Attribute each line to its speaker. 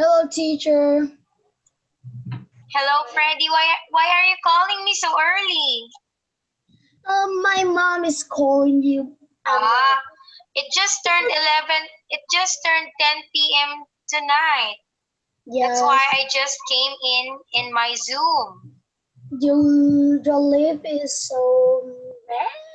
Speaker 1: Hello, teacher.
Speaker 2: Hello, Freddy. Why, why are you calling me so early?
Speaker 1: Um, my mom is calling you. Um,
Speaker 2: ah, it just turned 11, it just turned 10 p.m. tonight. That's why I just came in in my Zoom.
Speaker 1: You, the lip is so red.